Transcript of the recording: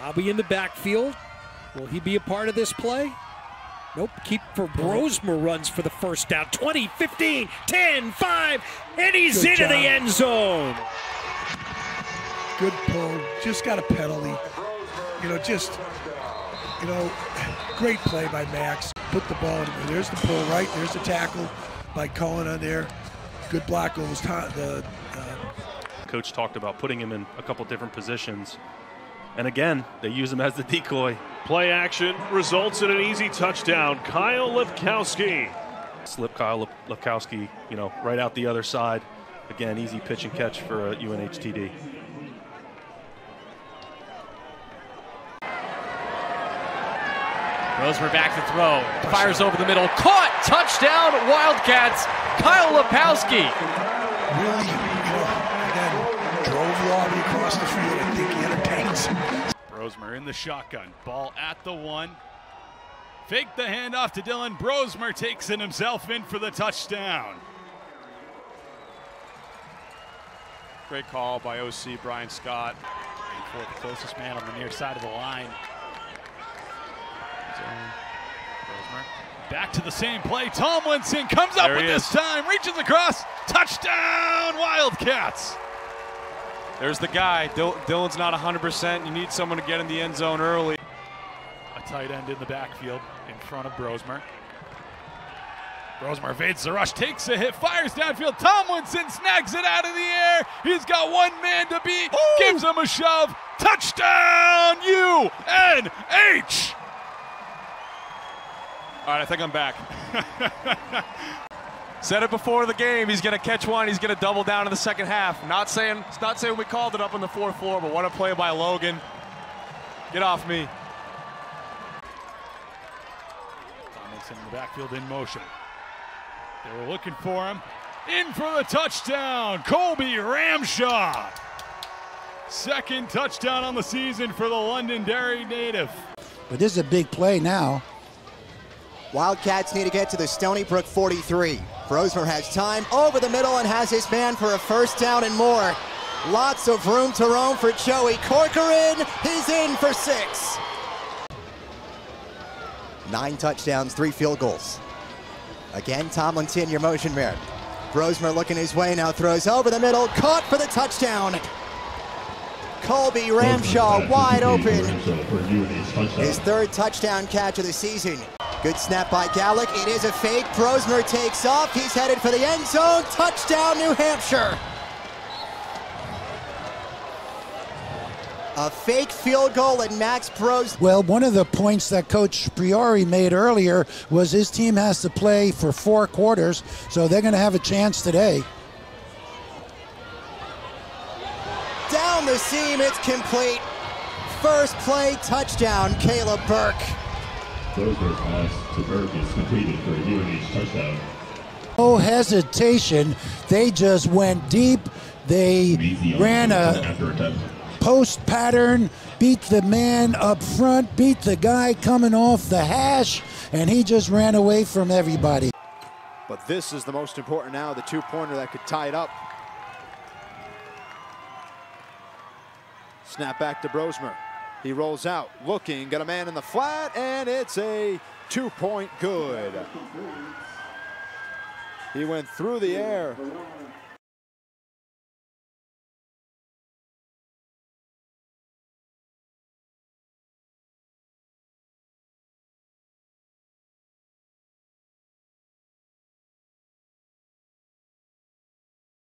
Bobby in the backfield. Will he be a part of this play? Nope. Keep for Brosmer runs for the first down. 20, 15, 10, 5, and he's Good into the end zone. Good pull. Just got a penalty. You know, just, you know, great play by Max. Put the ball in. there. There's the pull, right? There's the tackle by Cohen on there. Good block goes to the uh, Coach talked about putting him in a couple different positions. And again, they use him as the decoy. Play action results in an easy touchdown. Kyle Lipkowski. Slip Kyle Lep- Lepkowski, you know, right out the other side. Again, easy pitch and catch for uh, a UNHTD. Brosmer back to throw. Fires over the middle. Caught! Touchdown, Wildcats. Kyle Lepkowski. really, you know, again, drove Robbie across the field. I think he entertains. Brosmer in the shotgun. Ball at the one. Fake the handoff to Dylan. Brosmer takes it himself in for the touchdown. Great call by OC Brian Scott. And for the closest man on the near side of the line. Brosmer. Back to the same play. Tomlinson comes up There with this time. Reaches across. Touchdown, Wildcats. There's the guy. Dil- Dylan's not 100%. You need someone to get in the end zone early. A tight end in the backfield in front of Brosmer. Brosmer evades the rush, takes a hit, fires downfield. Tomlinson snags it out of the air. He's got one man to beat, gives him a shove. Touchdown, UNH! All right, I think I'm back. Said it before the game. He's going to catch one. He's going to double down in the second half. Not saying, it's not saying we called it up on the fourth floor, but what a play by Logan. Get off me. Tomlinson in the backfield in motion. They were looking for him. In for the touchdown, Colby Ramshaw. Second touchdown on the season for the Londonderry native. But this is a big play now. Wildcats need to get to the Stony Brook 43. Brosmer has time over the middle and has his man for a first down and more. Lots of room to roam for Joey Corcoran. He's in for six. Nine touchdowns, three field goals. Again, Tomlinson, your motion man. Brosmer looking his way now, throws over the middle, caught for the touchdown. Colby Ramshaw wide open. His third touchdown catch of the season. Good snap by Gallic. It is a fake. Brosmer takes off. He's headed for the end zone. Touchdown, New Hampshire. A fake field goal and Max Bros. Well, one of the points that Coach Priori made earlier was his team has to play for four quarters, so they're going to have a chance today. Down the seam, it's complete. First play, touchdown, Caleb Burke. Brosmer's pass to Burke is completed for a UNH touchdown. No hesitation. They just went deep. They Easy ran a post pattern, beat the man up front, beat the guy coming off the hash, and he just ran away from everybody. But this is the most important now, the two-pointer that could tie it up. Snap back to Brosmer. He rolls out, looking, got a man in the flat, and it's a two-point good. He went through the air,